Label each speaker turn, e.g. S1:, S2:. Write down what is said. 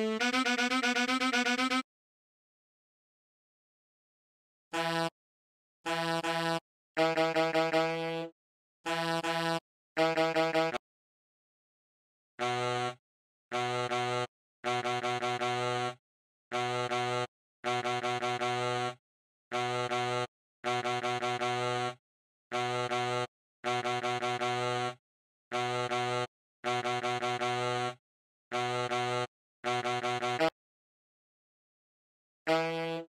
S1: Thank you.
S2: Thank